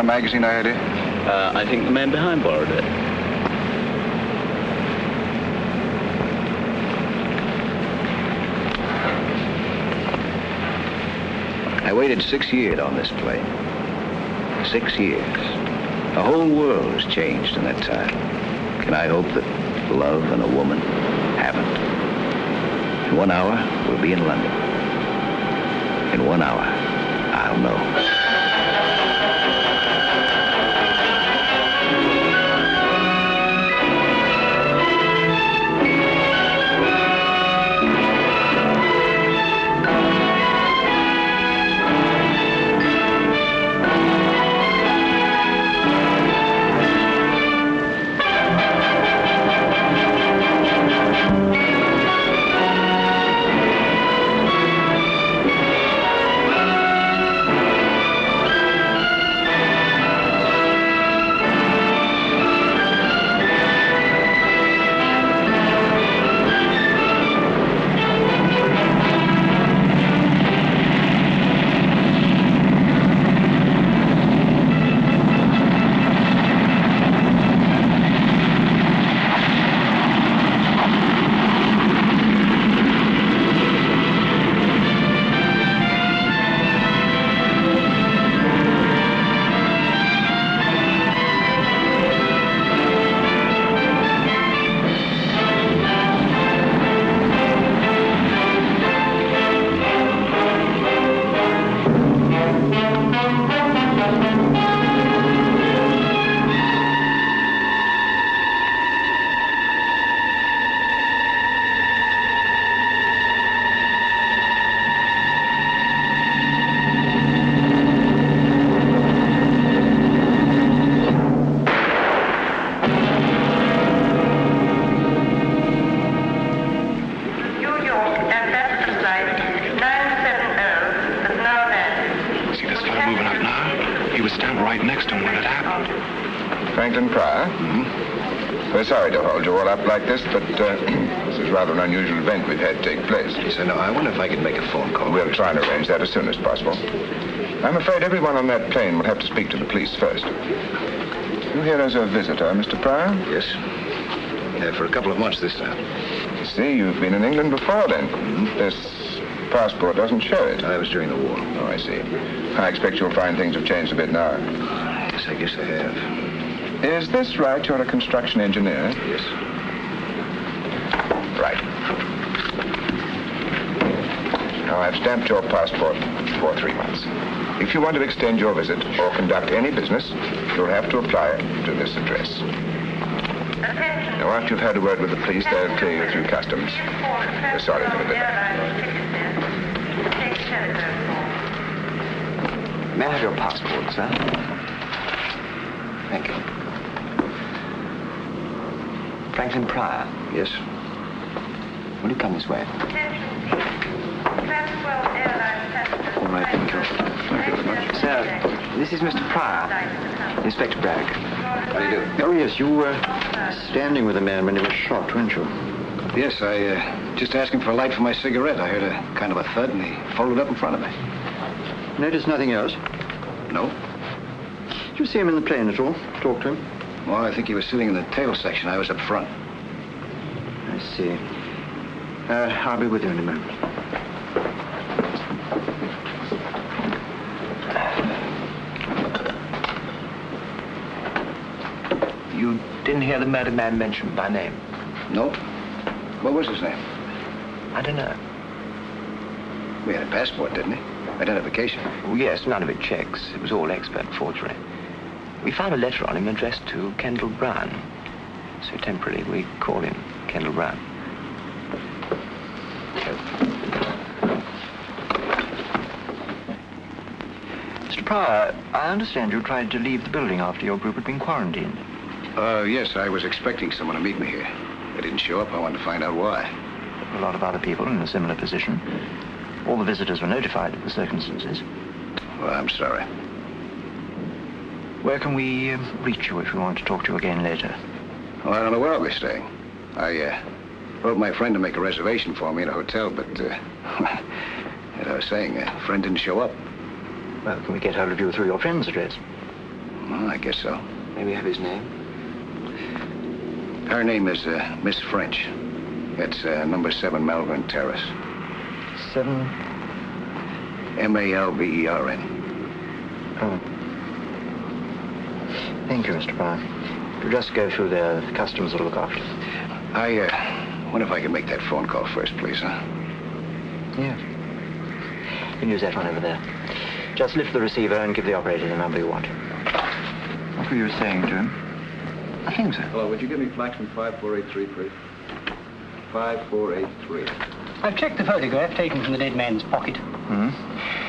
You know what happened to my magazine I had here? Uh, I think the man behind borrowed it. I waited six years on this plane. Six years. The whole world has changed in that time. Can I hope that love and a woman haven't? In one hour, we'll be in London. In one hour, I'll know. Event we've had take place. Yes, I know. I wonder if I could make a phone call. We'll try and arrange that as soon as possible. I'm afraid everyone on that plane will have to speak to the police first. You here as a visitor, Mr. Prior? Yes. For a couple of months this time. You see, you've been in England before then. Mm-hmm. This passport doesn't show it. I was during the war. Oh, I see. I expect you'll find things have changed a bit now. Yes, I guess they have. Is this right? You're a construction engineer? Yes. Right. Now, I've stamped your passport for three months. If you want to extend your visit or conduct any business, you'll have to apply to this address. Now, after you've had a word with the police, they'll clear you through customs. We're sorry for the. May I have your passport, sir? Thank you. Franklin Prior. Yes. Will you come this way? All right, thank you. Thank you very much. Sir, this is Mr. Prior, Inspector Bragg. How do you do? Oh, yes, you were standing with the man when he was shot, weren't you? Yes, I uh, just asked him for a light for my cigarette. I heard a kind of a thud, and he folded up in front of me. Notice nothing else? No? Did you see him in the plane at all? Talk to him? Well, I think he was sitting in the tail section. I was up front. I see. Uh, I'll be with you in a moment. You didn't hear the murdered man mentioned by name? No? What was his name? I don't know. We had a passport, didn't he? Identification. Oh, yes, none of it checks. It was all expert forgery. We found a letter on him addressed to Kendall Brown. So temporarily we call him Kendall Brown. Mr. Prior, I understand you tried to leave the building after your group had been quarantined. Uh, yes, I was expecting someone to meet me here. They didn't show up. I wanted to find out why. A lot of other people in a similar position. All the visitors were notified of the circumstances. Well, I'm sorry. Where can we uh, reach you if we want to talk to you again later? Well, I don't know where I'll be staying. I uh, wrote my friend to make a reservation for me in a hotel, but, uh, as I was saying, a friend didn't show up. Well, can we get hold of you through your friend's address? Well, I guess so. Maybe have his name? Her name is uh, Miss French. It's uh, number seven Malvern Terrace. Seven. M-A-L-V-E-R-N. Oh. Thank you, Mr. Brown. You'll just go through there. The customs will look after you. I uh, wonder if I can make that phone call first, please, huh? Yeah. You can use that one over there. Just lift the receiver and give the operator the number you want. What were you saying to him? Nothing, sir. Hello, would you give me Flaxman 5483, please? 5483. I've checked the photograph taken from the dead man's pocket. Hmm?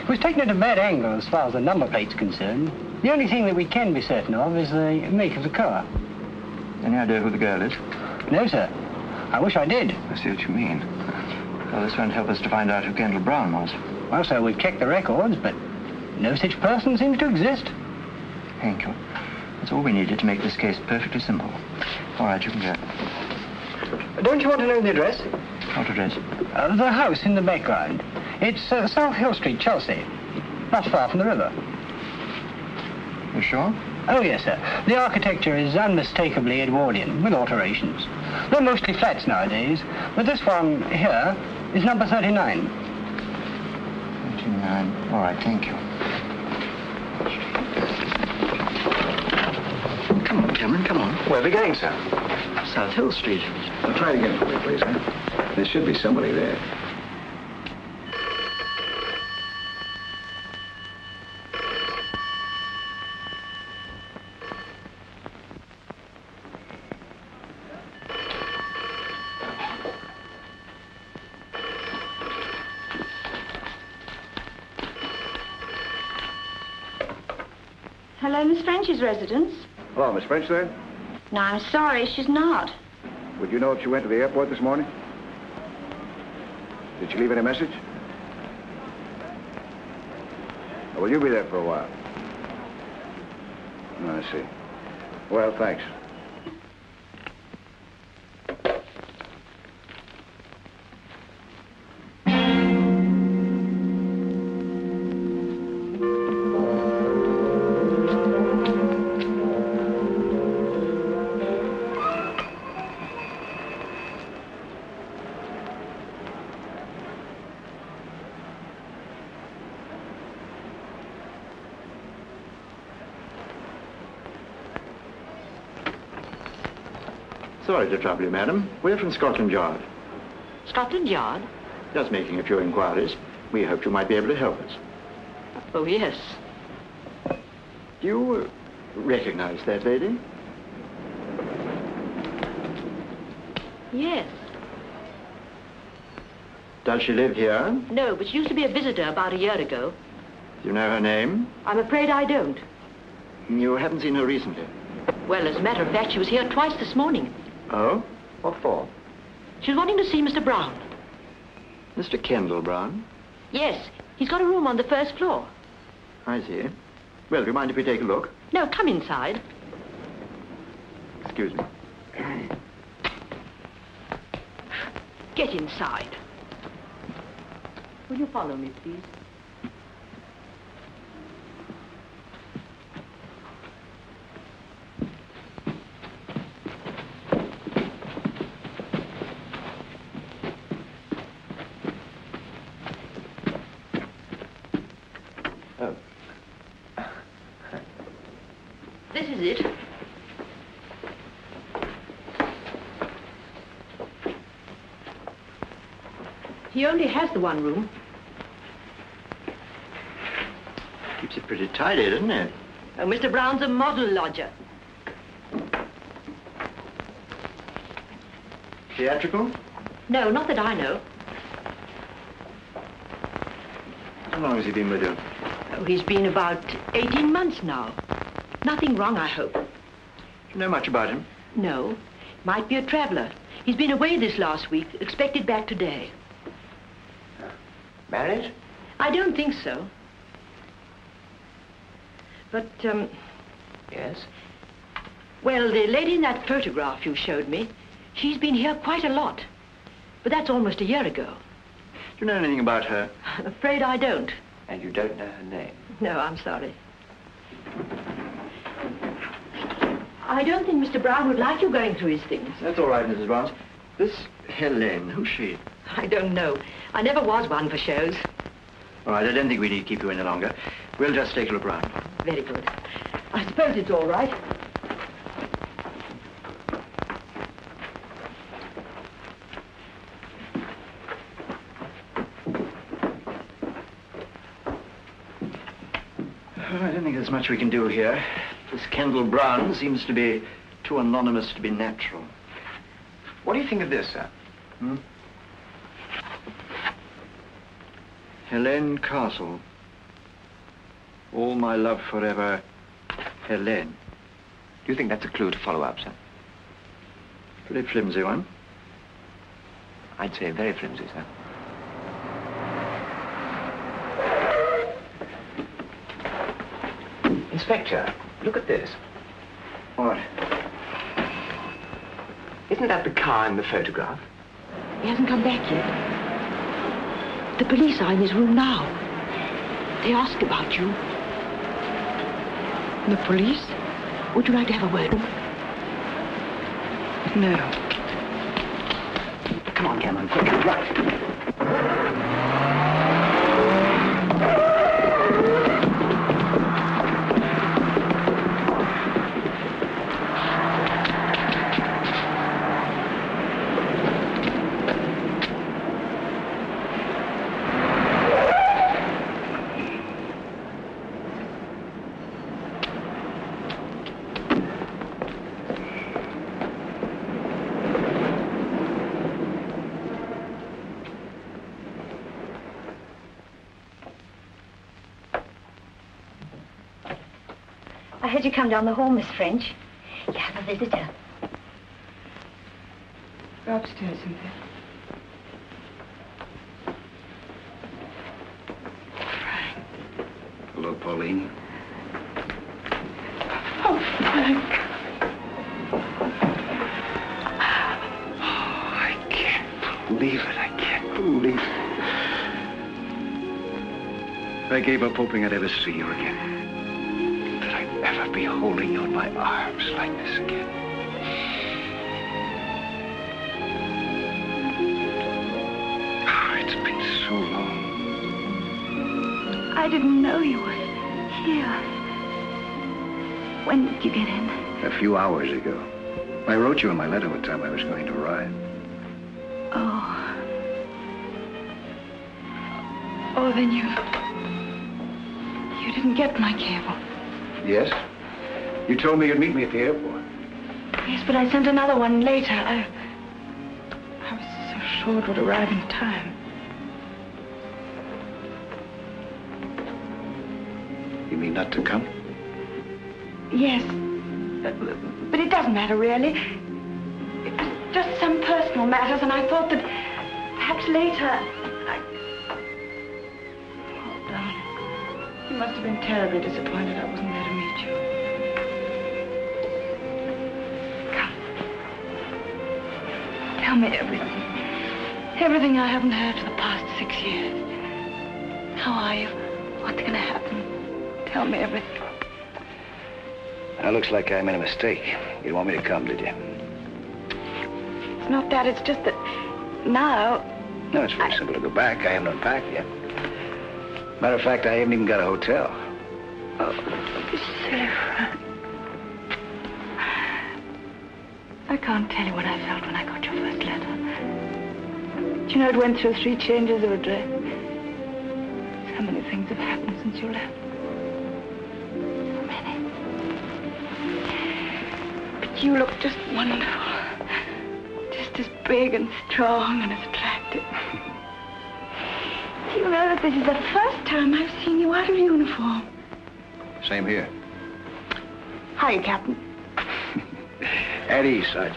It was taken at a bad angle as far as the number plate's concerned. The only thing that we can be certain of is the make of the car. Any idea who the girl is? No, sir. I wish I did. I see what you mean. Well, this won't help us to find out who Kendall Brown was. Well, sir, we've checked the records, but no such person seems to exist. Thank you. That's all we needed to make this case perfectly simple. All right, you can go. Don't you want to know the address? What address? Uh, the house in the background. It's uh, South Hill Street, Chelsea. Not far from the river. You sure? Oh, yes, sir. The architecture is unmistakably Edwardian, with alterations. They're mostly flats nowadays, but this one here is number 39. 39. All right, thank you. Come on, Cameron, come on. Where are we going, sir? South Hill Street. Well, try it again for me, please, huh? There should be somebody there. Hello, Miss French's residence. Hello, Miss French there? No, I'm sorry, she's not. Would you know if she went to the airport this morning? Did she leave any message? Or will you be there for a while? Oh, I see. Well, thanks. To trouble you, madam. We're from Scotland Yard. Scotland Yard? Just making a few inquiries. We hoped you might be able to help us. Oh, yes. Do you uh, recognize that lady? Yes. Does she live here? No, but she used to be a visitor about a year ago. Do you know her name? I'm afraid I don't. You haven't seen her recently. Well, as a matter of fact, she was here twice this morning. Oh? What for? She's wanting to see Mr. Brown. Mr. Kendall Brown. Yes, he's got a room on the first floor. I see. Well, do you mind if we take a look? No, come inside. Excuse me. Get inside. Will you follow me, please? Oh. This is it. He only has the one room. Keeps it pretty tidy, doesn't it? Oh, Mr. Brown's a model lodger. Theatrical? No, not that I know. How long has he been with you? Oh, he's been about 18 months now. Nothing wrong, I hope. Do you know much about him? No. Might be a traveler. He's been away this last week, expected back today. Married? I don't think so. But, um, Yes. well, the lady in that photograph you showed me, she's been here quite a lot. But that's almost a year ago. Do you know anything about her? I'm afraid I don't. And you don't know her name? No, I'm sorry. I don't think Mr. Brown would like you going through his things. That's all right, Mrs. Barnes. This Helene, who's she? I don't know. I never was one for shows. All right, I don't think we need to keep you any longer. We'll just take a look round. Very good. I suppose it's all right. Well, I don't think there's much we can do here. This Kendall Brown seems to be too anonymous to be natural. What do you think of this, sir? Hmm? Helene Castle. All my love forever, Helene. Do you think that's a clue to follow up, sir? Pretty flimsy one. I'd say very flimsy, sir. Inspector, look at this. What? Isn't that the car in the photograph? He hasn't come back yet. The police are in his room now. They ask about you. The police? Would you like to have a word? No. Come on, Cameron, quick, right. I heard you come down the hall, Miss French. You have a visitor. Go upstairs, Cynthia. Hello, Pauline. Oh, Frank. Oh, I can't believe it. I can't believe it. I gave up hoping I'd ever see you again. Like this again. Ah, it's been so long. I didn't know you were here. When did you get in? A few hours ago. I wrote you in my letter what time I was going to arrive. Oh. Oh, then you... You didn't get my cable. Yes? You told me you'd meet me at the airport. Yes, but I sent another one later. I... I was so sure it would arrive in time. You mean not to come? Yes. But, but it doesn't matter, really. It was just some personal matters, and I thought that perhaps later... I... Oh, darling. You must have been terribly disappointed I wasn't there to meet you. Tell me everything. Everything I haven't heard for the past six years. How are you? What's going to happen? Tell me everything. Now, looks like I made a mistake. You didn't want me to come, did you? It's not that. It's just that now... No, it's very simple to go back. I haven't unpacked yet. Matter of fact, I haven't even got a hotel. Oh, don't be silly, Frank. I can't tell you what I felt when I got your first letter. Do you know it went through three changes of address? So many things have happened since you left. So many. But you look just wonderful. Just as big and strong and as attractive. Do you know that this is the first time I've seen you out of uniform? Same here. Hi, Captain. At ease, Sergeant.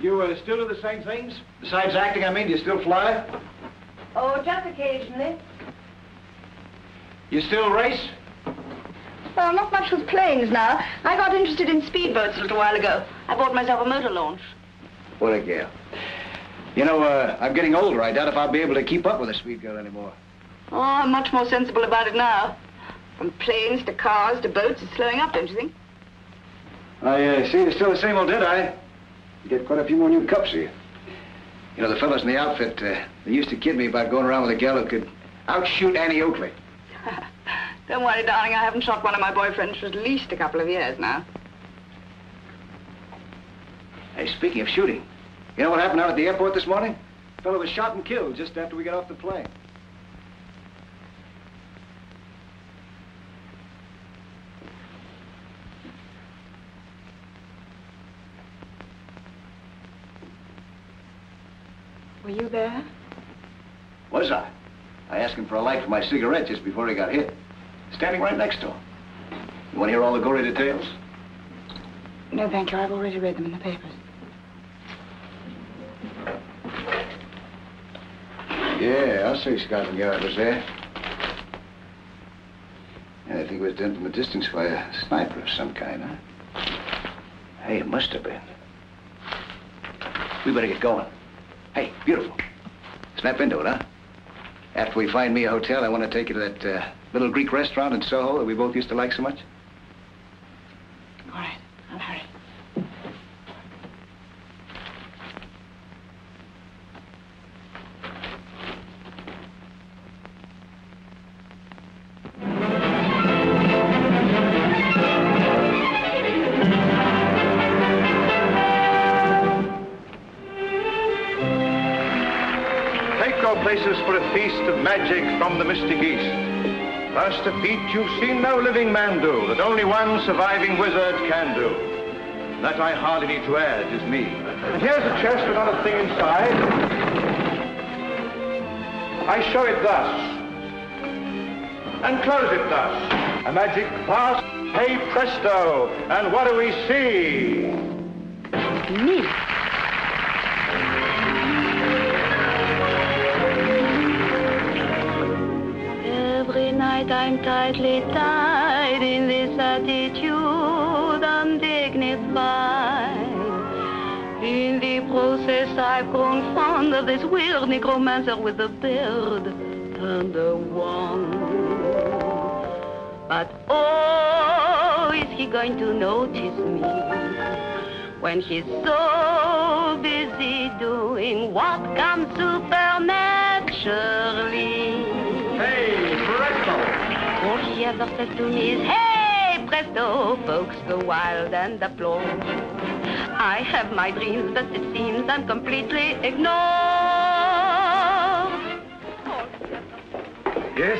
You uh, still do the same things? Besides acting, I mean, do you still fly? Oh, just occasionally. You still race? Well, not much with planes now. I got interested in speedboats a little while ago. I bought myself a motor launch. What a gal. You know, uh, I'm getting older. I doubt if I'll be able to keep up with a speed girl anymore. Oh, I'm much more sensible about it now. From planes to cars to boats, it's slowing up, don't you think? I uh, see you're still the same old Deadeye. You get quite a few more new cups here. You know, the fellows in the outfit, uh, they used to kid me about going around with a gal who could outshoot Annie Oakley. Don't worry, darling. I haven't shot one of my boyfriends for at least a couple of years now. Hey, speaking of shooting, you know what happened out at the airport this morning? A fellow was shot and killed just after we got off the plane. Were you there? Was I? I asked him for a light for my cigarette just before he got hit. Standing right next to him. You want to hear all the gory details? No, thank you. I've already read them in the papers. Yeah, I see Scotland Yard was there. And I think it was done from a distance by a sniper of some kind, huh? Hey, it must have been. We better get going. Hey, beautiful. Snap into it, huh? After we find me a hotel, I want to take you to that uh, little Greek restaurant in Soho that we both used to like so much. You've seen no living man do, that only one surviving wizard can do. That I hardly need to add is me. And here's a chest with not a thing inside. I show it thus. And close it thus. A magic pass. Hey presto! And what do we see? Me. I'm tightly tied in this attitude, undignified. In the process, I've grown fond of this weird necromancer with a beard and a wand. But oh, is he going to notice me when he's so busy doing what comes supernaturally? Hey, presto! All ever says to me is, hey, presto, folks go wild and applaud. I have my dreams, but it seems I'm completely ignored. Yes?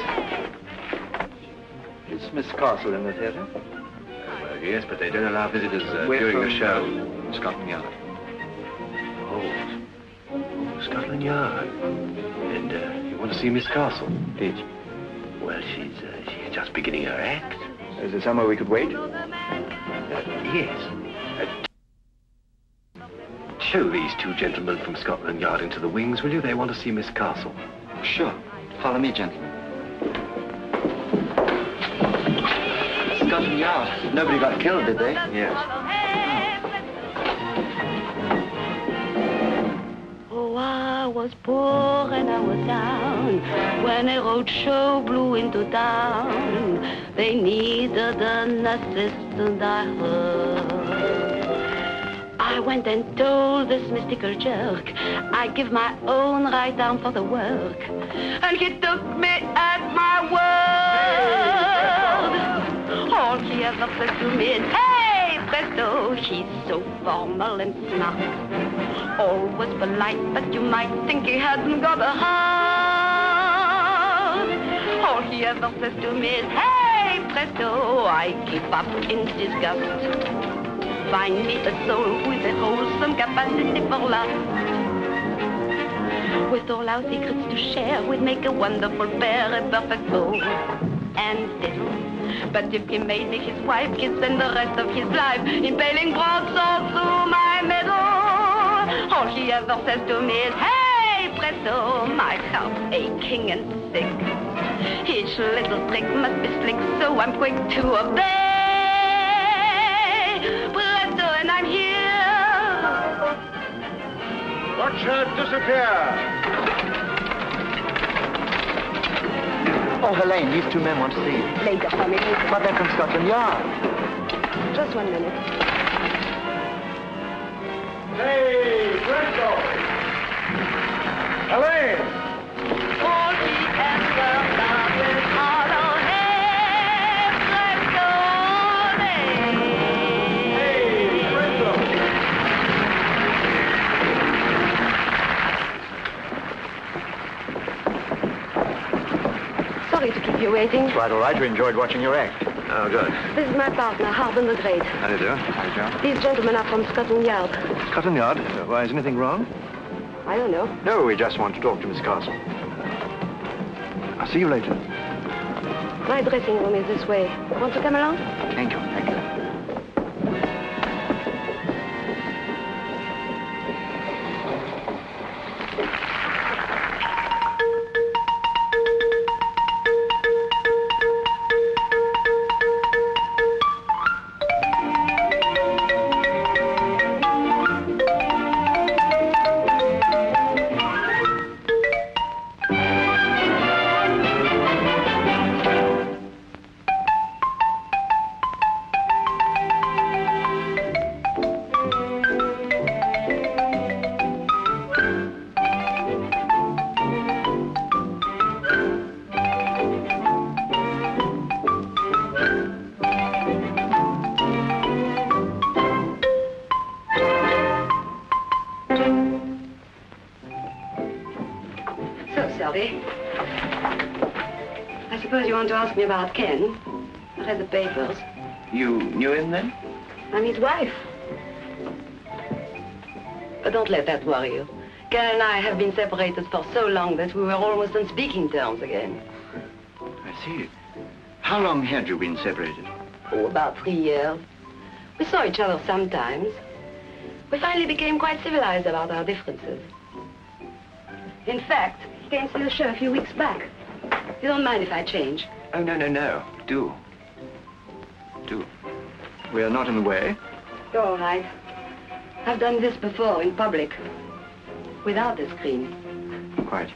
Is Miss Castle in the theatre? Well, yes, but they don't allow visitors uh, during from, the show. uh, Scotland Yard. Oh, Scotland Yard. And uh, you want to see Miss Castle? Did Well, she's uh, she's just beginning her act. Is there somewhere we could wait? Uh, yes. Uh, show these two gentlemen from Scotland Yard into the wings, will you? They want to see Miss Castle. Sure. Follow me, gentlemen. Scotland Yard. Nobody got killed, did they? Yes. Was poor and I was down when a road show blew into town. They needed an assistant, I heard. I went and told this mystical jerk I give my own right arm for the work, and he took me at my word. All he ever said to me is, "Hey, presto!" He's so formal and smart always polite, but you might think he hadn't got a heart. All he ever says to me is, hey, presto, I give up in disgust. Find me a soul with a wholesome capacity for love. With all our secrets to share, we'd make a wonderful pair, a perfect bow and fiddle. But if he made me his wife, he'd spend the rest of his life impaling broadswords through my middle. All he ever says to me is, hey, presto, my heart's aching and sick. Each little trick must be slick, so I'm quick to obey. Presto, and I'm here. Watch her disappear. Oh, Helene, these two men want to see you. Later, for me. But they're from Scotland Yard. Just one minute. Hey, Presto! Sorry to keep you waiting. Quite all right. We enjoyed watching your act. Oh, good. This is my partner, Harbin the Great. How do you do? How you do? These gentlemen are from Scotland Yard. Scotland Yard? Why, is anything wrong? I don't know. No, we just want to talk to Miss Carson. I'll see you later. My dressing room is this way. Want to come along? Thank you. Thank you. About Ken. I read the papers. You knew him then? I'm his wife. But don't let that worry you. Ken and I have been separated for so long that we were almost on speaking terms again. I see. How long had you been separated? Oh, about three years. We saw each other sometimes. We finally became quite civilized about our differences. In fact, he came to the show a few weeks back. You don't mind if I change? Oh, no, no, no. Do. Do. We are not in the way. You're all right. I've done this before in public. Without the screen. Quite.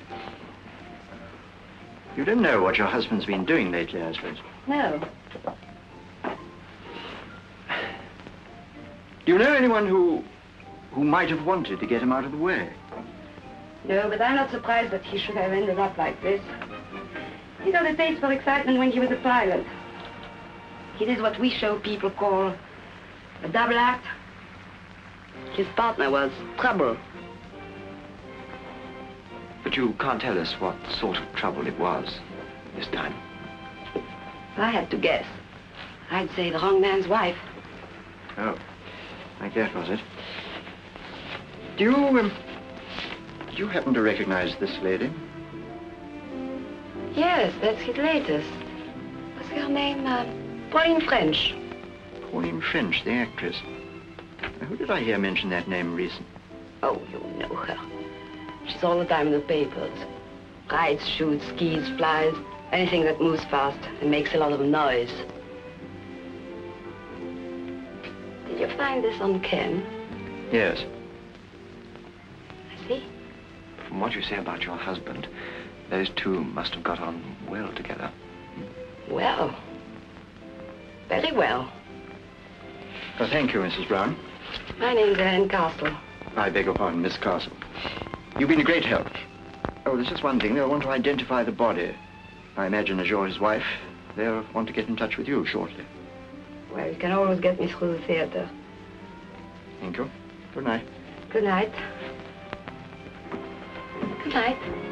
You don't know what your husband's been doing lately, I suppose. No. Do you know anyone who who might have wanted to get him out of the way? No, but I'm not surprised that he should have ended up like this. He got a taste for excitement when he was a pilot. He did what we show people call a double act. His partner was trouble. But you can't tell us what sort of trouble it was this time. If I had to guess, I'd say the wrong man's wife. Oh, like that was it. Do you um, do you happen to recognize this lady? Yes, that's his latest. What's her name? Uh, Pauline French. Pauline French, the actress. Who did I hear mention that name recently? Oh, you know her. She's all the time in the papers. Rides, shoots, skis, flies, anything that moves fast and makes a lot of noise. Did you find this on Ken? Yes. I see. From what you say about your husband, those two must have got on well together. Well. Very well. Oh, thank you, Mrs. Brown. My name's Anne Castle. I beg your pardon, Miss Castle. You've been a great help. Oh, there's just one thing. They'll want to identify the body. I imagine as you're his wife, they'll want to get in touch with you shortly. Well, you can always get me through the theater. Thank you. Good night. Good night. Good night.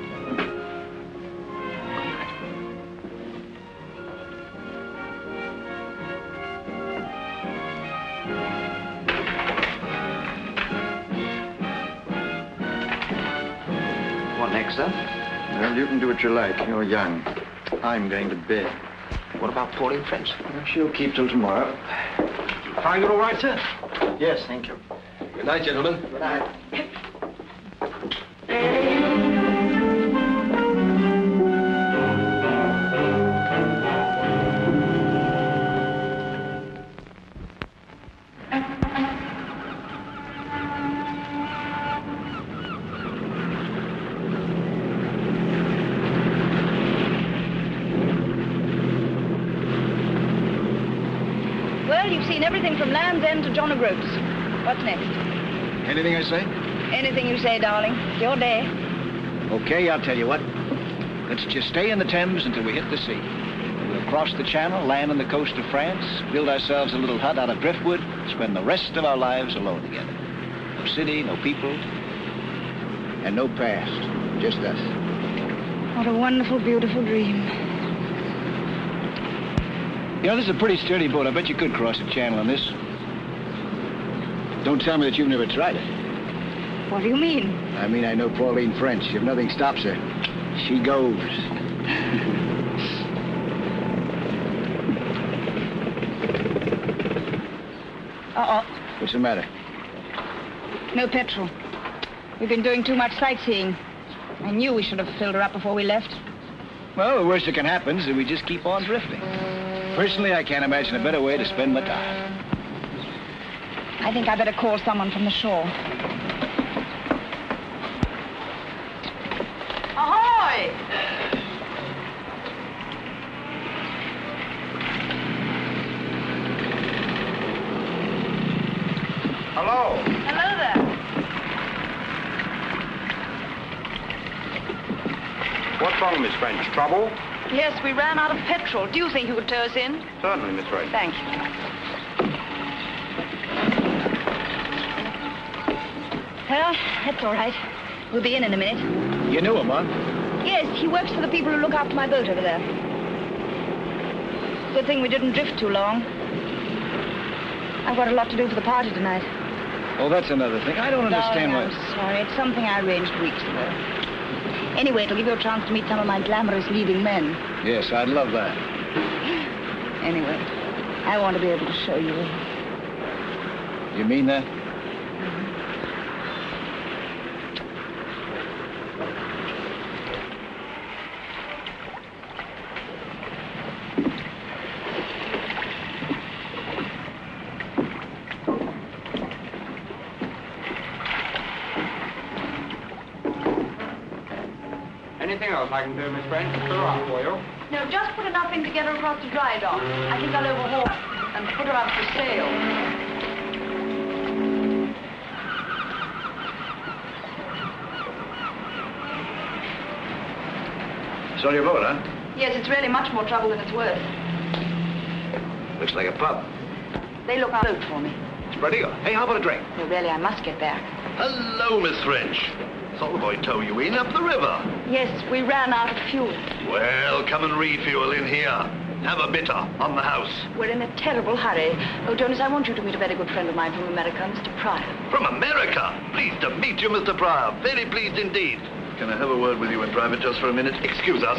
Sir? Well, you can do what you like. You're young. I'm going to bed. What about Pauline French? Well, she'll keep till tomorrow. Find it all right, sir? Yes, thank you. Good night, gentlemen. Good night. Say? Anything you say, darling. It's your day. Okay, I'll tell you what. Let's just stay in the Thames until we hit the sea. We'll cross the channel, land on the coast of France, build ourselves a little hut out of driftwood, spend the rest of our lives alone together. No city, no people, and no past. Just us. What a wonderful, beautiful dream. You know, this is a pretty sturdy boat. I bet you could cross the channel on this. Don't tell me that you've never tried it. What do you mean? I mean, I know Pauline French. If nothing stops her, she goes. Uh-oh. What's the matter? No petrol. We've been doing too much sightseeing. I knew we should have filled her up before we left. Well, the worst that can happen is that we just keep on drifting. Personally, I can't imagine a better way to spend my time. I think I better call someone from the shore. Ahoy! Hello. Hello there. What's wrong, Miss French? Trouble? Yes, we ran out of petrol. Do you think you could tow us in? Certainly, Miss French. Thank you. Well, that's all right. We'll be in in a minute. You knew him, huh? Yes, he works for the people who look after my boat over there. Good thing we didn't drift too long. I've got a lot to do for the party tonight. Oh, that's another thing. I don't oh, understand Darling, why... I'm sorry. It's something I arranged weeks ago. Anyway, it'll give you a chance to meet some of my glamorous leading men. Yes, I'd love that. Anyway, I want to be able to show you. You mean that? Anything else I can do, Miss French? Fill her up for you. No, just put enough in to get her across the dry dock. I think I'll overhaul her and put her up for sale. It's on your boat, huh? Yes, it's really much more trouble than it's worth. Looks like a pub. They look out for me. It's pretty good. Hey, how about a drink? No, really, I must get back. Hello, Miss French. Saw the tow you in up the river. Yes, we ran out of fuel. Well, come and refuel in here. Have a bitter on the house. We're in a terrible hurry. Oh, Jonas, I want you to meet a very good friend of mine from America, Mr. Prior. From America. Pleased to meet you, Mr. Prior. Very pleased indeed. Can I have a word with you in private just for a minute? Excuse us.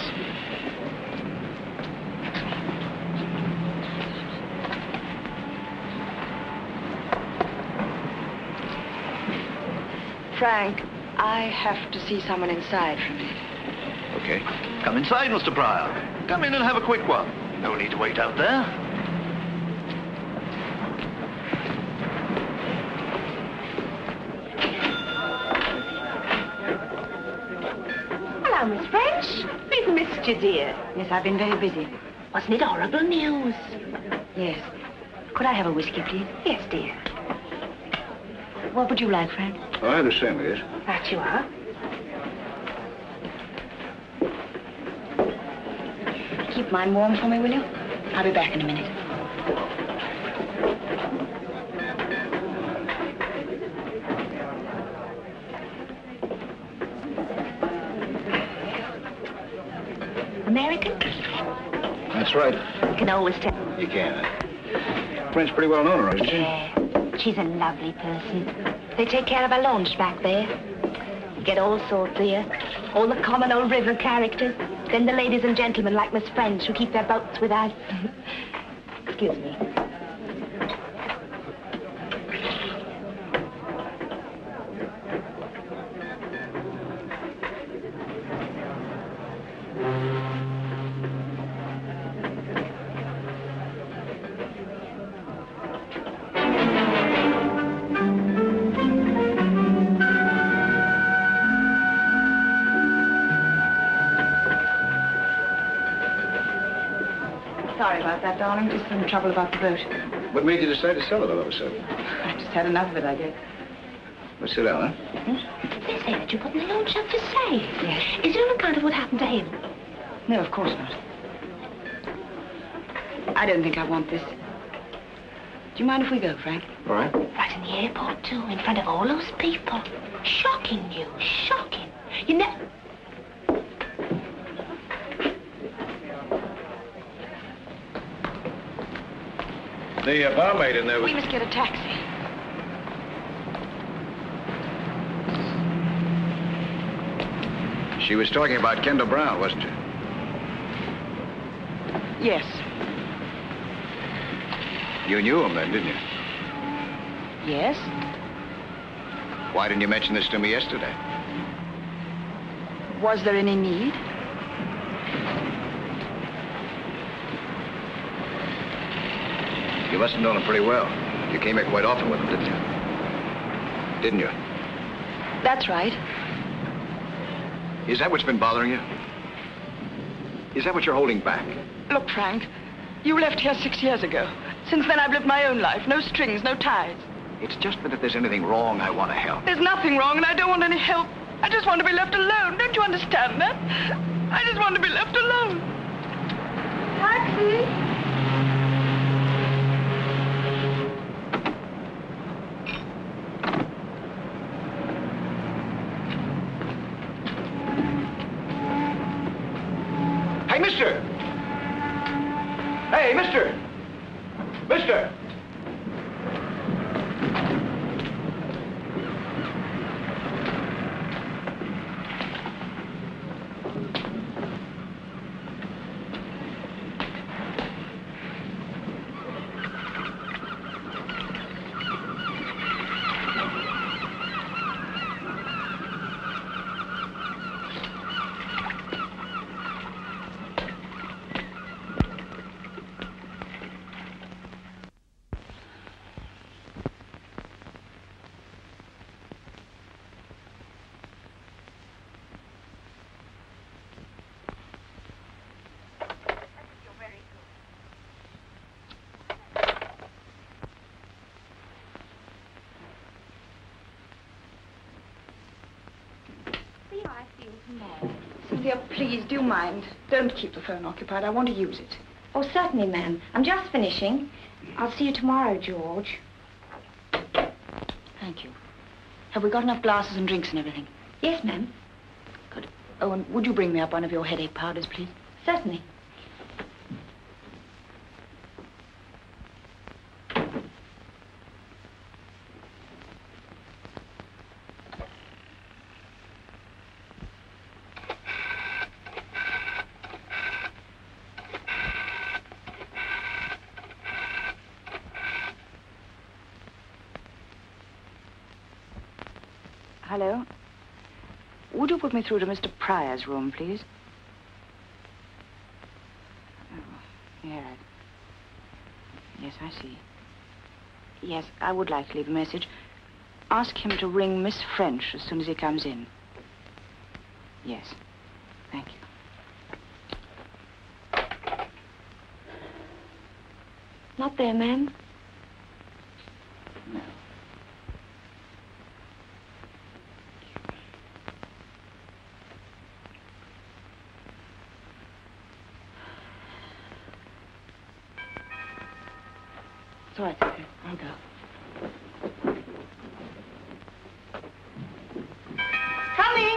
Frank, I have to see someone inside for a minute. Okay. Come inside, Mr. Prior. Come in and have a quick one. No need to wait out there. Hello, Miss French. We've missed you, dear. Yes, I've been very busy. Wasn't it horrible news? Yes. Could I have a whiskey, please? Yes, dear. What would you like, Frank? Oh, I have the same, yes. That you are. Keep mine warm for me, will you? I'll be back in a minute. American? That's right. You can always tell. You can. French pretty well known, isn't she? Yeah, she's a lovely person. They take care of our launch back there. Get all sorts here. All the common old river characters. Then the ladies and gentlemen like Miss French who keep their boats with us. Excuse me. Darling. Just some trouble about the boat. What made you decide to sell it all of a sudden? I just had enough of it, I guess. Well, sit down, huh? They say that you put in the loan shop for sale. Yes. Is it on account of what happened to him? No, of course not. I don't think I want this. Do you mind if we go, Frank? All right. Right in the airport, too, in front of all those people. Shocking news, shocking. You never... The uh, barmaid in there was... We must get a taxi. She was talking about Kendall Brown, wasn't she? Yes. You knew him then, didn't you? Yes? Why didn't you mention this to me yesterday? Was there any need? You must have known him pretty well. You came here quite often with him, didn't you? Didn't you? That's right. Is that what's been bothering you? Is that what you're holding back? Look, Frank, you left here six years ago. Since then, I've lived my own life. No strings, no ties. It's just that if there's anything wrong, I want to help. There's nothing wrong, and I don't want any help. I just want to be left alone. Don't you understand that? I just want to be left alone. Taxi! Hey, mister! Hey, mister! Mister! See how I feel tomorrow. Cynthia, please, do you mind? Don't keep the phone occupied. I want to use it. Oh, certainly, ma'am. I'm just finishing. I'll see you tomorrow, George. Thank you. Have we got enough glasses and drinks and everything? Yes, ma'am. Good. Oh, and would you bring me up one of your headache powders, please? Certainly. Hello? Would you put me through to Mr. Prior's room, please? Oh, here yeah. Yes, I see. Yes, I would like to leave a message. Ask him to ring Miss French as soon as he comes in. Yes. Thank you. Not there, ma'am. No. It's all right, Cynthia. I'll go. Coming!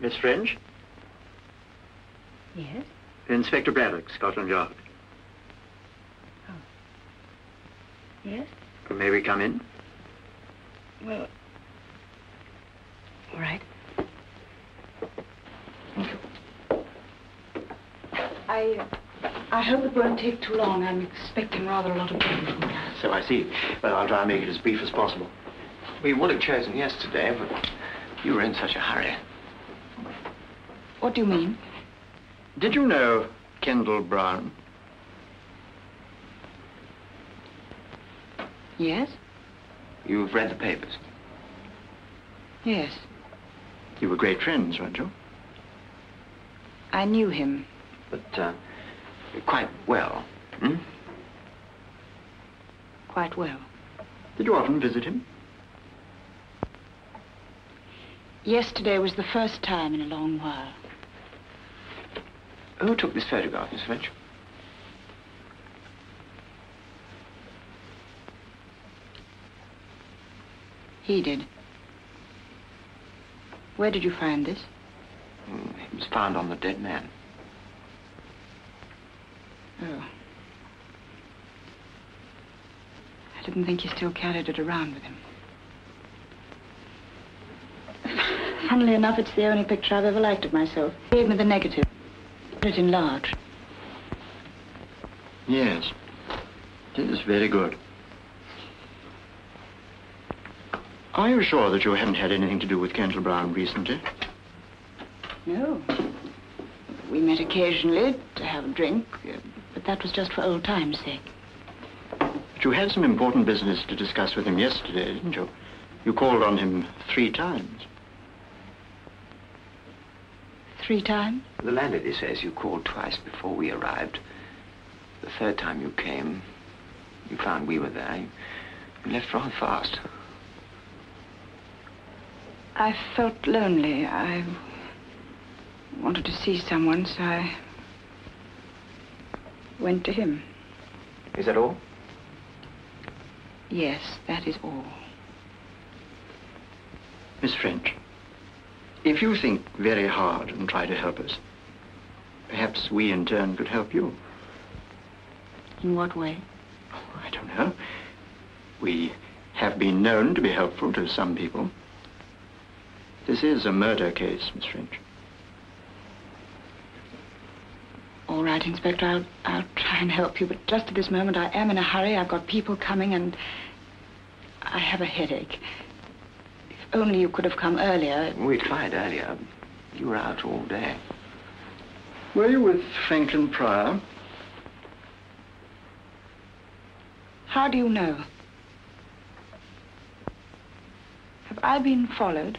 Miss French? Yes? Inspector Braddock, Scotland Yard. Oh. Yes? May we come in? Well, all right. I, I hope it won't take too long. I'm expecting rather a lot of people from here. So I see. Well, I'll try and make it as brief as possible. We would have chosen yesterday, but you were in such a hurry. What do you mean? Did you know Kendall Brown? Yes? You've read the papers. Yes. You were great friends, weren't you? I knew him. But, uh, quite well. Hmm? Quite well. Did you often visit him? Yesterday was the first time in a long while. Who took this photograph, Miss French? He did. Where did you find this? Hmm, It was found on the dead man. Oh. I didn't think you still carried it around with him. Funnily enough, it's the only picture I've ever liked of myself. He gave me the negative. It enlarged. Yes. It is very good. Are you sure that you haven't had anything to do with Kendall Brown recently? No. We met occasionally to have a drink, but that was just for old time's sake. But you had some important business to discuss with him yesterday, didn't you? You called on him three times. Three times? The landlady says you called twice before we arrived. The third time you came, you found we were there. You, you left rather fast. I felt lonely. I wanted to see someone, so I went to him. Is that all? Yes, that is all. Miss French, if you think very hard and try to help us, perhaps we in turn could help you. In what way? Oh, I don't know. We have been known to be helpful to some people. This is a murder case, Miss French. All right, Inspector, I'll, I'll try and help you, but just at this moment I am in a hurry. I've got people coming and I have a headache. If only you could have come earlier. We tried earlier. You were out all day. Were you with Franklin Prior? How do you know? Have I been followed?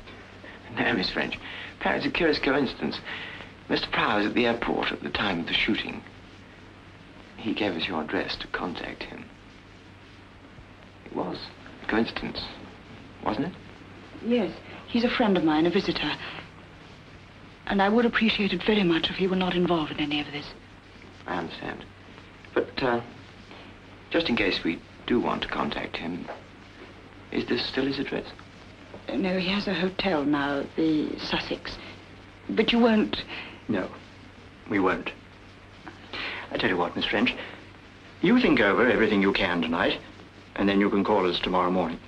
No, Miss French. Perhaps it's a curious coincidence. Mr. Prior was at the airport at the time of the shooting. He gave us your address to contact him. It was a coincidence, wasn't it? Yes. He's a friend of mine, a visitor. And I would appreciate it very much if he were not involved in any of this. I understand. But, uh, just in case we do want to contact him, is this still his address? Uh, No, he has a hotel now, the Sussex. But you won't... No, we won't. I tell you what, Miss French, you think over everything you can tonight, and then you can call us tomorrow morning.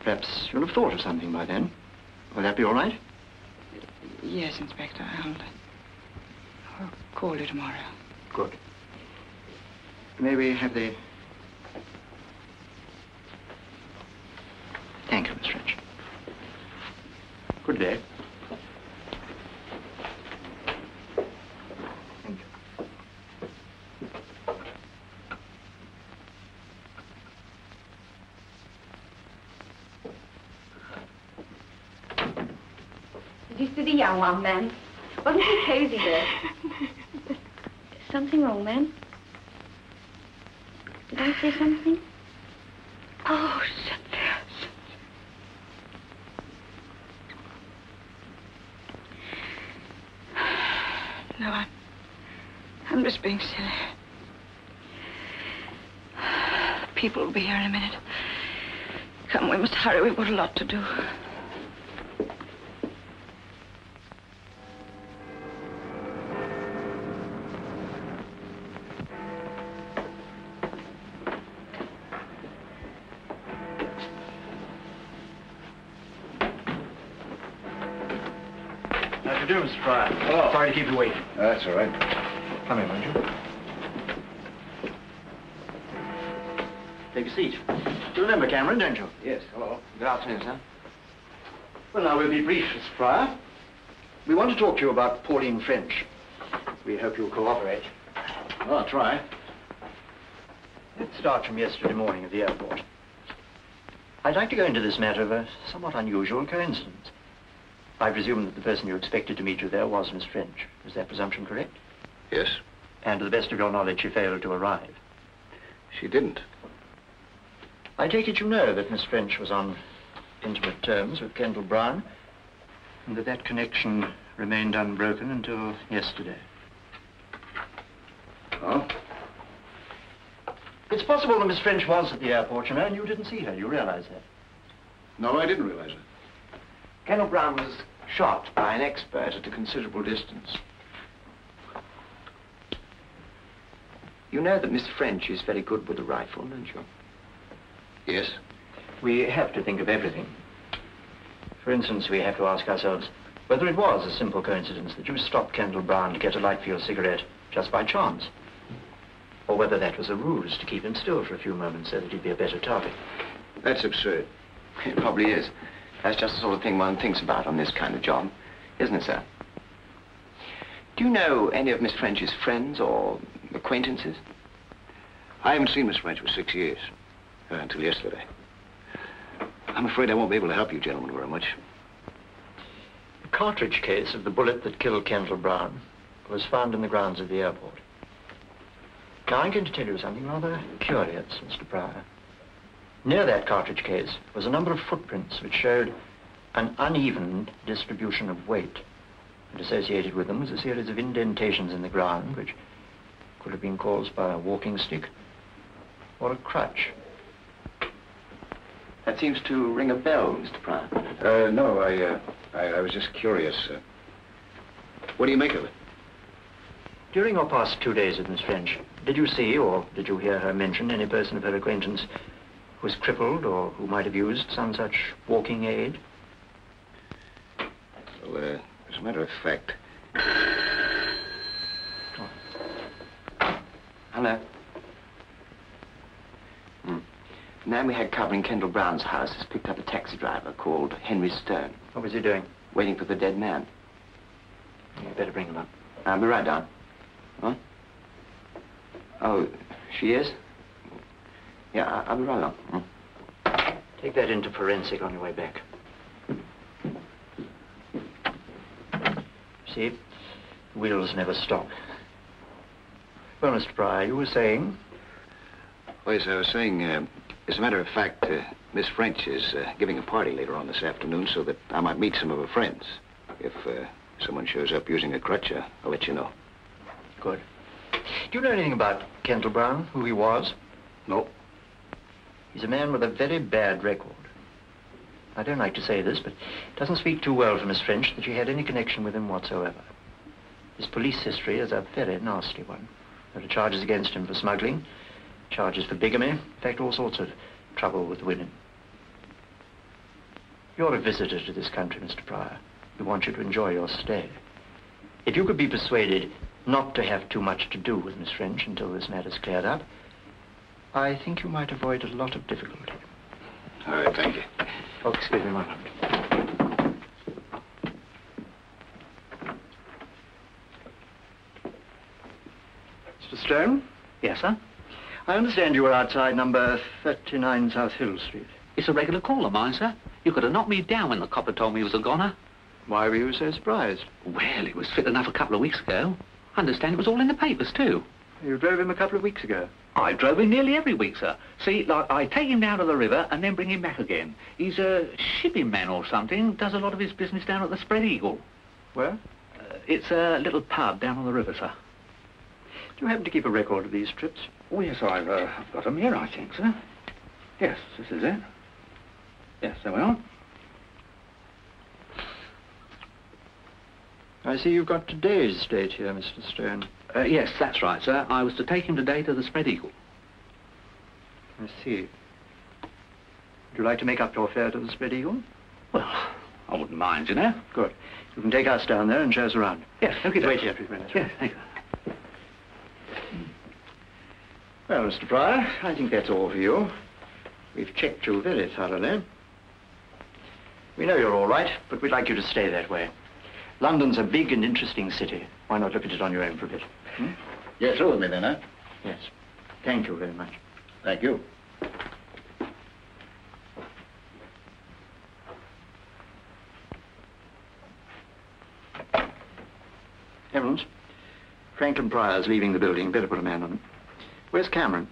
Perhaps you'll have thought of something by then. Will that be all right? Yes, Inspector. I'll... I'll call you tomorrow. Good. May we have the... Thank you, Miss French. Good day. Did you see the young one, ma'am? Wasn't he cozy there? Something wrong, ma'am? Did I say something? Oh, Cynthia. No, I'm... I'm just being silly. People will be here in a minute. Come, we must hurry. We've got a lot to do. Do you do, Mr. Prior? Oh. Sorry to keep you waiting. That's all right. Come in, won't you? Take a seat. You remember Cameron, don't you? Yes, hello. Good afternoon, sir. Well, now, we'll be brief, Mr. Prior. We want to talk to you about Pauline French. We hope you'll cooperate. Well, I'll try. Let's start from yesterday morning at the airport. I'd like to go into this matter of a somewhat unusual coincidence. I presume that the person you expected to meet you there was Miss French. Is that presumption correct? Yes. And to the best of your knowledge, she failed to arrive. She didn't. I take it you know that Miss French was on intimate terms with Kendall Brown, and that that connection remained unbroken until yesterday. Oh? It's possible that Miss French was at the airport, you know, and you didn't see her. You realize that? No, I didn't realize it. Kendall Brown was shot by an expert at a considerable distance. You know that Miss French is very good with a rifle, don't you? Yes. We have to think of everything. For instance, we have to ask ourselves whether it was a simple coincidence that you stopped Kendall Brown to get a light for your cigarette just by chance, or whether that was a ruse to keep him still for a few moments so that he'd be a better target. That's absurd. It probably is. That's just the sort of thing one thinks about on this kind of job, isn't it, sir? Do you know any of Miss French's friends or acquaintances? I haven't seen Miss French for six years. Uh, until yesterday. I'm afraid I won't be able to help you gentlemen very much. The cartridge case of the bullet that killed Kendall Brown was found in the grounds of the airport. Now, I'm going to tell you something rather curious, Mr. Prior. Near that cartridge case was a number of footprints which showed an uneven distribution of weight. And associated with them was a series of indentations in the ground which could have been caused by a walking stick or a crutch. That seems to ring a bell, Mr. Prior. Uh, no, I, uh, I, I was just curious. Uh, what do you make of it? During your past two days with Miss French, did you see or did you hear her mention any person of her acquaintance who was crippled or who might have used some such walking aid? Well, uh, as a matter of fact... Hello. Hmm. The man we had covering Kendall Brown's house has picked up a taxi driver called Henry Stone. What was he doing? Waiting for the dead man. You better bring him up. I'll be right down. Huh? Oh, she is? Yeah, I- I'll be right along. Hmm. Take that into forensic on your way back. See, wheels never stop. Well, Mr. Prior, you were saying? Well, yes, I was saying, uh, as a matter of fact, uh, Miss French is uh, giving a party later on this afternoon so that I might meet some of her friends. If uh, someone shows up using a crutch, uh, I'll let you know. Good. Do you know anything about Kendall Brown, who he was? No. He's a man with a very bad record. I don't like to say this, but it doesn't speak too well for Miss French that she had any connection with him whatsoever. His police history is a very nasty one. There are charges against him for smuggling, charges for bigamy, in fact, all sorts of trouble with women. You're a visitor to this country, Mr. Prior. We want you to enjoy your stay. If you could be persuaded not to have too much to do with Miss French until this matter's cleared up, I think you might avoid a lot of difficulty. All right, thank you. Oh, excuse me, Mark. Mr. Stone? Yes, sir? I understand you were outside number 39 South Hill Street. It's a regular call of mine, sir. You could have knocked me down when the copper told me he was a goner. Why were you so surprised? Well, it was fit enough a couple of weeks ago. I understand it was all in the papers, too. You drove him a couple of weeks ago. I drove him nearly every week, sir. See, like, I take him down to the river and then bring him back again. He's a shipping man or something, does a lot of his business down at the Spread Eagle. Where? Uh, it's a little pub down on the river, sir. Do you happen to keep a record of these trips? Oh, yes, I've, uh, I've got 'em here, I think, sir. Yes, this is it. Yes, there we are. I see you've got today's date here, Mr. Stone. Uh, yes, that's right, sir. I was to take him today to the Spread Eagle. I see. Would you like to make up your fare to the Spread Eagle? Well, I wouldn't mind, you know. Good. You can take us down there and show us around. Yes, okay. Wait here a few minutes. Yes, thank you. Well, Mr. Prior, I think that's all for you. We've checked you very thoroughly. We know you're all right, but we'd like you to stay that way. London's a big and interesting city. Why not look at it on your own for a bit? Hmm? Yes, through with me then, eh? Yes. Thank you very much. Thank you. Evans, Franklin Prior's leaving the building. Better put a man on him. Where's Cameron?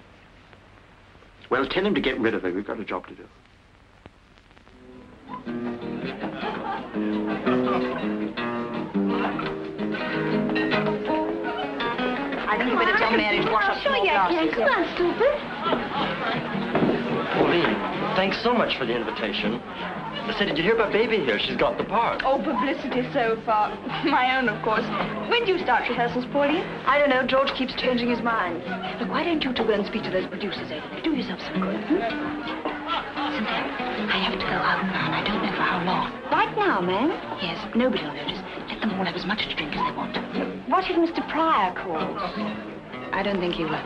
Well, tell him to get rid of her. We've got a job to do. Tell Mary to wash up some more glasses. Come on, stupid. Pauline, thanks so much for the invitation. I said, did you hear about Baby here? She's got the part. Oh, publicity so far. My own, of course. When do you start rehearsals, Pauline? I don't know. George keeps changing his mind. Look, why don't you two go and speak to those producers, Ada? Do yourself some good. Hmm? Cynthia, I have to go out now, and I don't know for how long. Right now, ma'am? Yes, nobody will notice. Let them all have as much to drink as they want. What if Mr. Prior calls? I don't think he will.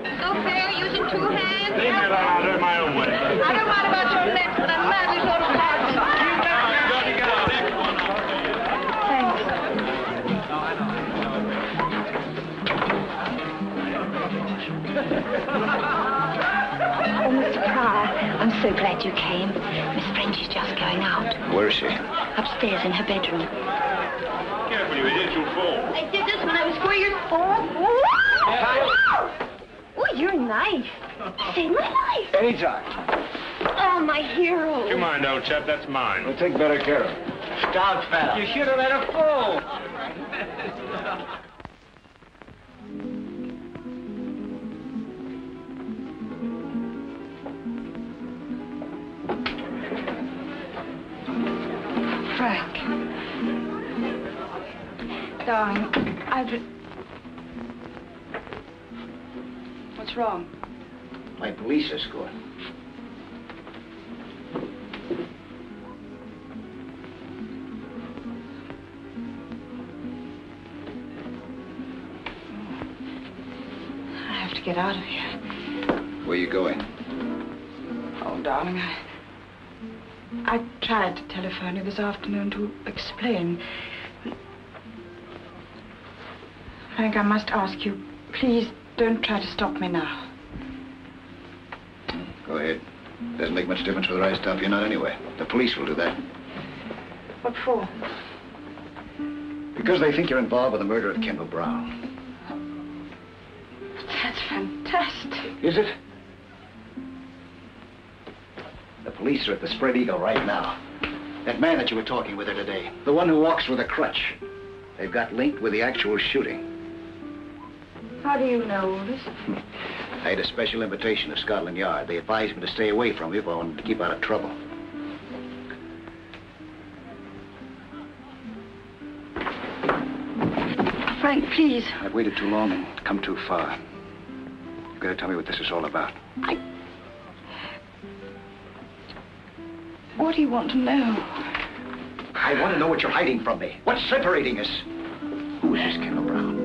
So fair, using two hands. Leave me alone, I'll do it my own way. I don't mind about your lips, but I'm madly sort of Oh, Mr. Prior, I'm so glad you came. Miss French is just going out. Where is she? Upstairs in her bedroom. Careful, you idiot, you'll fall. I did this when I was four years old. Oh, you're nice. Saved my life. Anytime. Oh, my hero. You mind, old chap, that's mine. We'll take better care of her. Stop, fella. You should have let her fall. Frank. Darling, I've... re- What's wrong? My police escort. I have to get out of here. Where are you going? Oh, darling, I... I tried to telephone you this afternoon to explain. Frank, I must ask you, please don't try to stop me now. Go ahead. Doesn't make much difference whether I stop you or not anyway. The police will do that. What for? Because they think you're involved with the murder of Kendall Brown. That's fantastic. Is it? The police are at the Spread Eagle right now. That man that you were talking with her today, the one who walks with a crutch. They've got linked with the actual shooting. How do you know all this? I had a special invitation to Scotland Yard. They advised me to stay away from you if I wanted to keep out of trouble. Frank, please. I've waited too long and come too far. You've got to tell me what this is all about. I... What do you want to know? I want to know what you're hiding from me. What's separating us? Who is this Brown?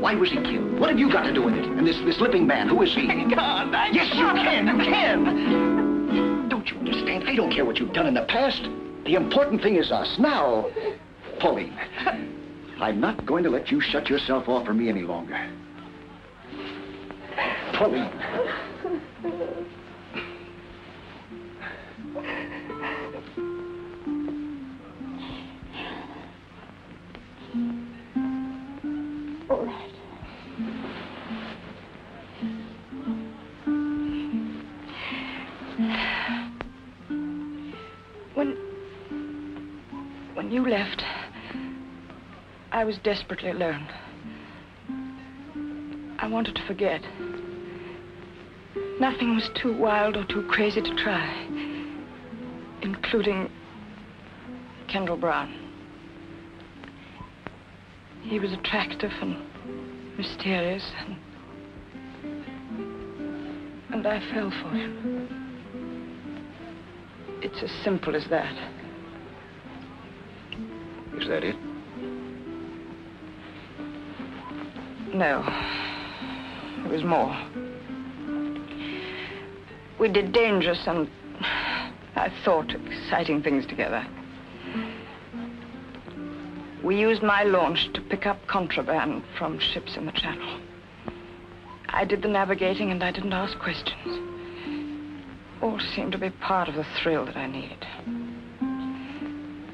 Why was he killed? What have you got to do with it? And this, this living man, who is he? God, I yes, you can. You can. Don't you understand? I don't care what you've done in the past. The important thing is us. Now, Pauline, I'm not going to let you shut yourself off from me any longer. Pauline. All right. Left, I was desperately alone. I wanted to forget. Nothing was too wild or too crazy to try, including Kendall Brown. He was attractive and mysterious, and, and I fell for him. It's as simple as that. Is that it? No. It was more. We did dangerous and, I thought, exciting things together. We used my launch to pick up contraband from ships in the channel. I did the navigating and I didn't ask questions. All seemed to be part of the thrill that I needed.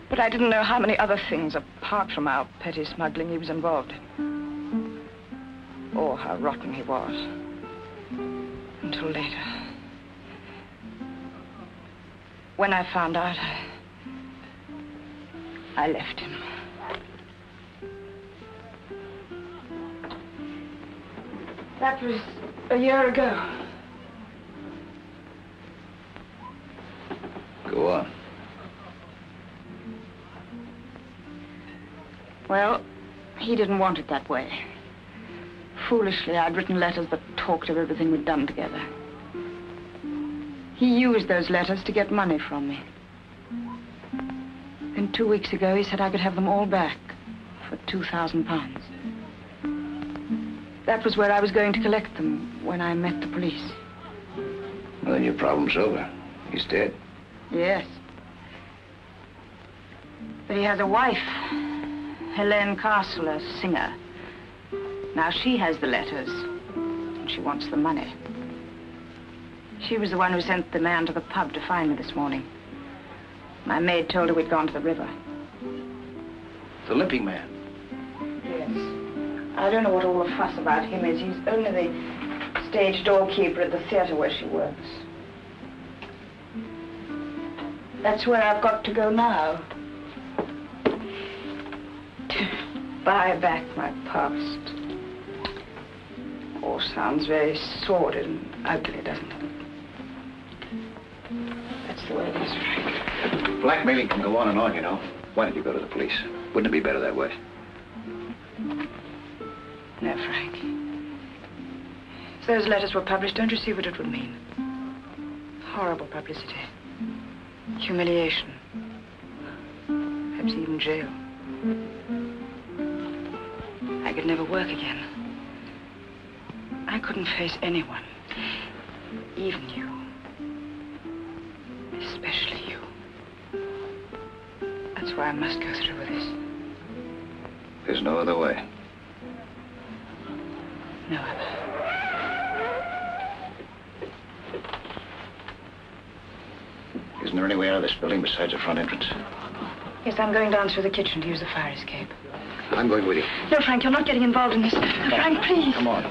But I didn't know how many other things, apart from our petty smuggling, he was involved in. or how rotten he was. Until later. When I found out, I, I left him. That was a year ago. Go on. Well, he didn't want it that way. Foolishly, I'd written letters that talked of everything we'd done together. He used those letters to get money from me. Then two weeks ago, he said I could have them all back for 2,000 pounds. That was where I was going to collect them when I met the police. Well, then your problem's over. He's dead. Yes. But he has a wife, Helene Castle, a singer. Now she has the letters, and she wants the money. She was the one who sent the man to the pub to find me this morning. My maid told her we'd gone to the river. The limping man. Yes. I don't know what all the fuss about him is. He's only the stage doorkeeper at the theater where she works. That's where I've got to go now. Buy back my past. All sounds very sordid and ugly, doesn't it? That's the way it is, Frank. Blackmailing can go on and on, you know. Why don't you go to the police? Wouldn't it be better that way? No, Frank. If those letters were published, don't you see what it would mean? Horrible publicity. Humiliation. Perhaps even jail. I could never work again. I couldn't face anyone. Even you. Especially you. That's why I must go through with this. There's no other way. No other. Isn't there any way out of this building besides the front entrance? Yes, I'm going down through the kitchen to use the fire escape. I'm going with you. No, Frank, you're not getting involved in this. Frank, please. Come on.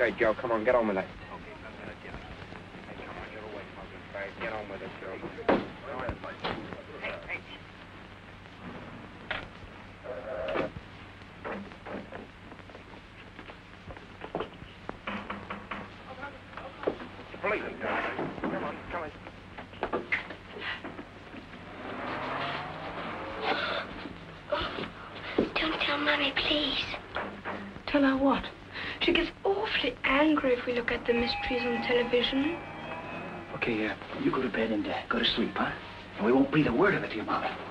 Okay, Joe, come on, get on with it. Okay, I'm gonna get on with it, Joe. Police. Come on, come on. Don't tell Mummy, please. Tell her what? She gets awfully angry if we look at the mysteries on television. Okay, uh, you go to bed and uh, go to sleep, huh? And we won't breathe a word of it to your mama.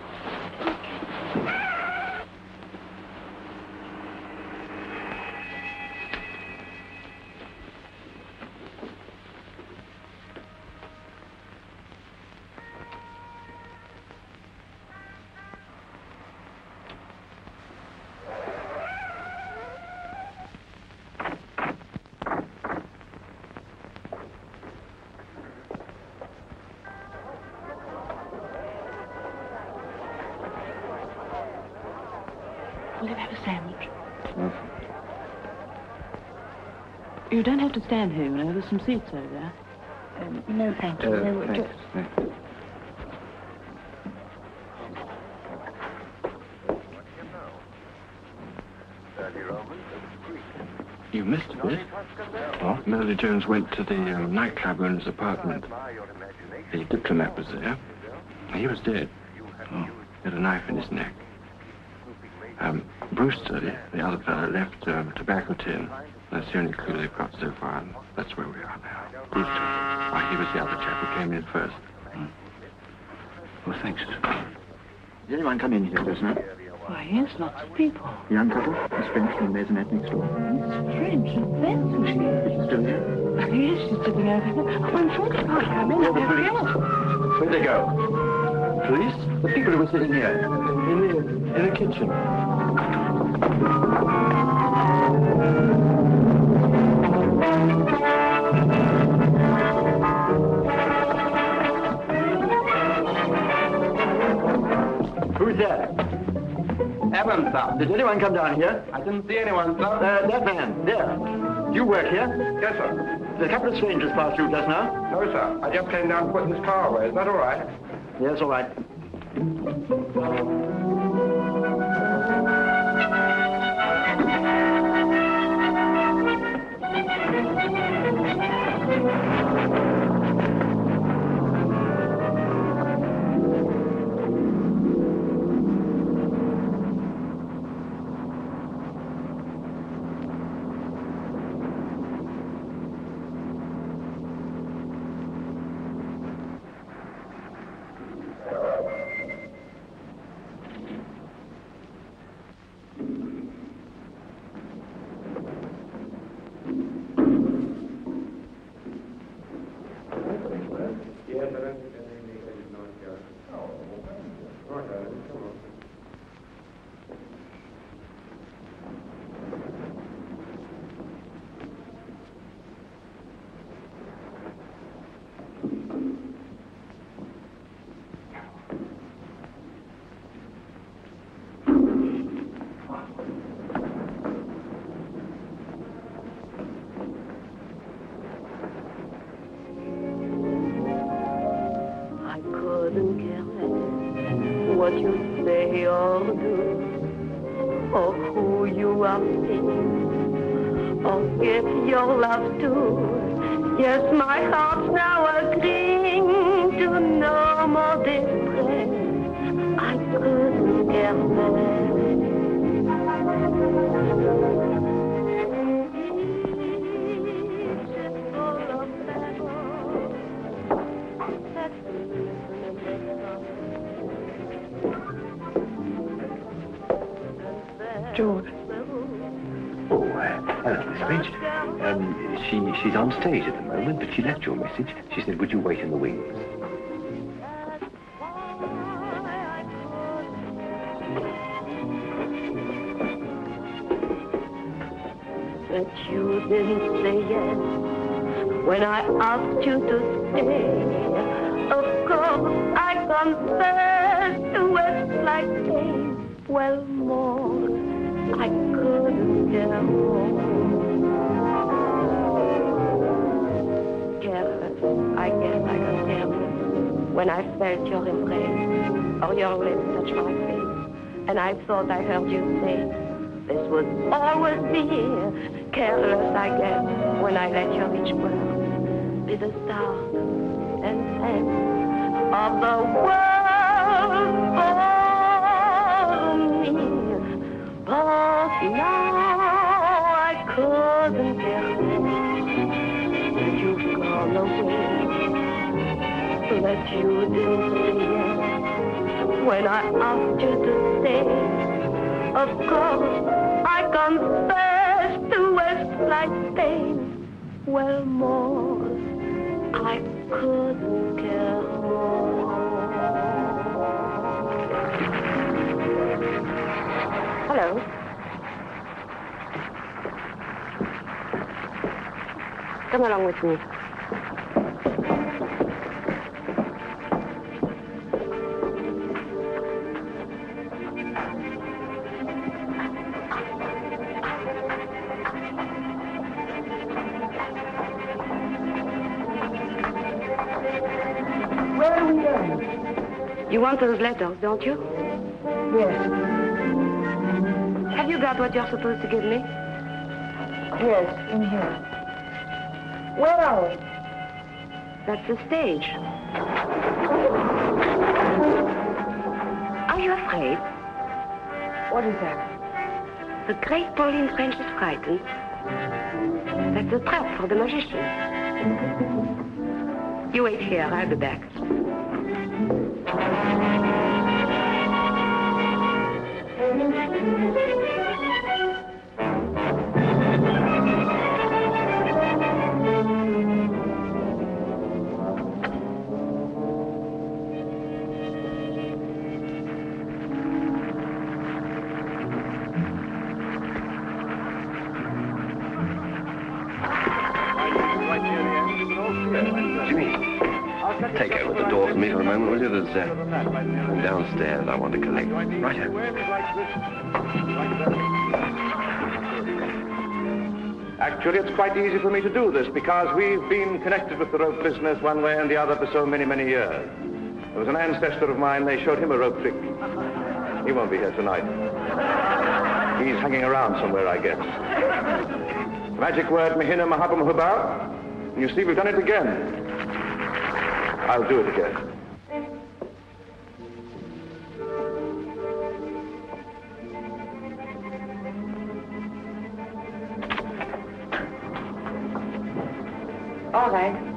Have to stand here, you know. There's some seats over there. Um, no, thank you. no, just- You missed a bit. What? Melody Jones went to the um, nightclub owner's apartment. The diplomat was there. He was dead. Oh. He had a knife in his neck. Um, Brewster, the, the other fellow, left um, a tobacco tin. That's the only clue they've got so far, and that's where we are now. These two. Why, he was the other chap who came in first. Hmm. Well, thanks. Did anyone come in here just now? Why, yes, lots of people. Young couple? Miss French and Maisonette next door. Miss French and Benson, she is. Is she still here? Yes, she's sitting over there. Oh, I'm sure they've got come in. Oh, the They're police. Where'd they go? Police? The people who were sitting here. In the, in the kitchen. Evans, sir. Did anyone come down here? I didn't see anyone, sir. Uh, that man, there. You work here? Yes, sir. Did a couple of strangers pass through just now? No, sir. I just came down to put this car away. Is that all right? Yes, all right. On stage at the moment, but she left your message. She said, would you wait in the wings? But you didn't say yes when I asked you to stay. Of course, I confess to it like pain. Well, when I felt your embrace or your lips touch my face, and I thought I heard you say. This would always be. Careless, I guess, when I let your each word be the start and end of the world for That you didn't yes when I asked you to stay. Of course, I confess to West like pain. Well, more, I couldn't care more. Hello. Come along with me. Those letters, don't you? Yes. Have you got what you're supposed to give me? Yes, in here. Where are we? That's the stage. Are you afraid? What is that? The great Pauline French is frightened. That's a trap for the magician. You wait here, I'll be back. Thank you. Take over the door for me for a moment, will you? There's uh, downstairs I want to collect. Righto. Actually, it's quite easy for me to do this because we've been connected with the rope business one way and the other for so many, many years. There was an ancestor of mine, they showed him a rope trick. He won't be here tonight. He's hanging around somewhere, I guess. Magic word, Mahina Mahabam Hubal. You see, we've done it again. I'll do it again. All right.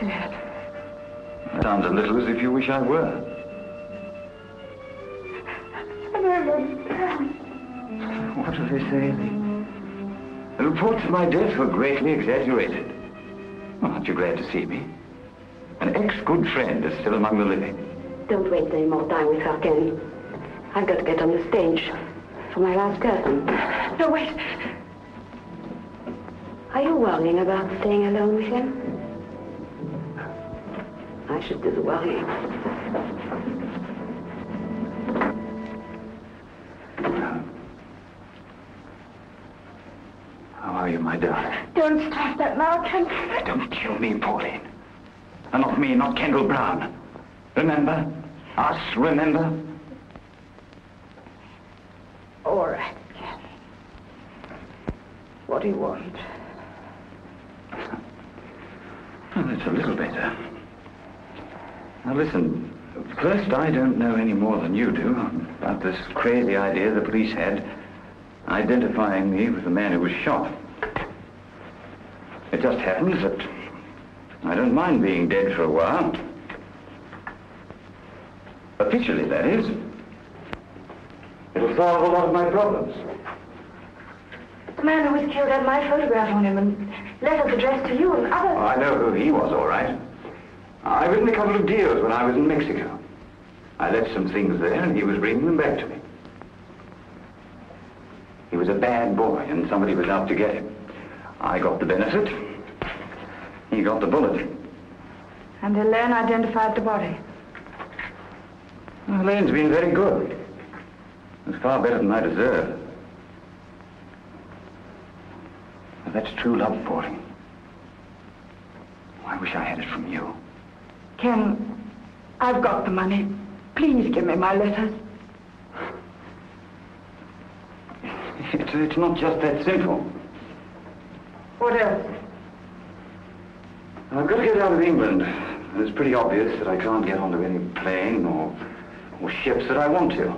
Dead. Sounds a little as if you wish I were. I don't understand. What do they say? The reports of my death were greatly exaggerated. Well, aren't you glad to see me? An ex-good friend is still among the living. Don't waste any more time with her, Ken. I've got to get on the stage for my last curtain. No, wait. Are you worrying about staying alone with him? I should do the worrying. How are you, my darling? Don't start that now, Ken. Don't kill me, Pauline. And not me, not Kendall Brown. Remember? Us, remember? All right, Ken. What do you want? Well, that's a little better. Now, listen. First, I don't know any more than you do about this crazy idea the police had identifying me with the man who was shot. It just happens that I don't mind being dead for a while. Officially, that is. It'll solve a lot of my problems. The man who was killed had my photograph on him and letters addressed to you and others. Oh. I know who he was, all right. I written a couple of deals when I was in Mexico. I left some things there, and he was bringing them back to me. He was a bad boy, and somebody was out to get him. I got the benefit. He got the bullet. And Helene identified the body. Well, Helene's been very good. It's far better than I deserve. That's true love, for Pauline. I wish I had it from you. Ken, I've got the money. Please give me my letters. It's, it's not just that simple. What else? I've got to get out of England. And it's pretty obvious that I can't get onto any plane or, or ships that I want to.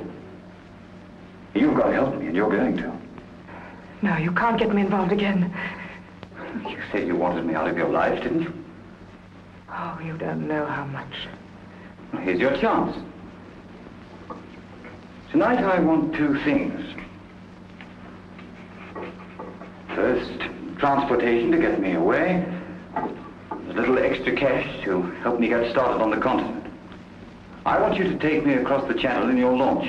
You've got to help me, and you're going to. No, you can't get me involved again. You said you wanted me out of your life, didn't you? Oh, you don't know how much. Here's your chance. Tonight I want two things. First, transportation to get me away. A little extra cash to help me get started on the continent. I want you to take me across the channel in your launch.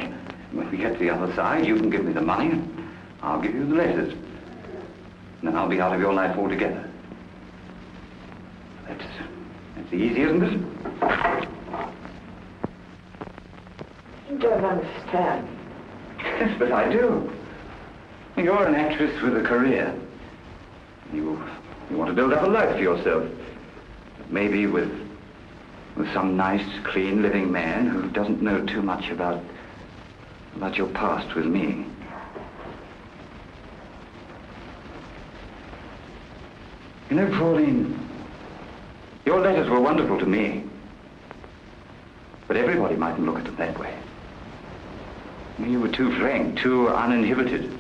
When we get to the other side, you can give me the money, and I'll give you the letters. And then I'll be out of your life altogether. That's, that's easy, isn't it? You don't understand. Yes, but I do. You're an actress with a career. You, you want to build up a life for yourself. Maybe with, with some nice, clean, living man who doesn't know too much about, about your past with me. You know, Pauline, your letters were wonderful to me. But everybody mightn't look at them that way. You were too frank, too uninhibited,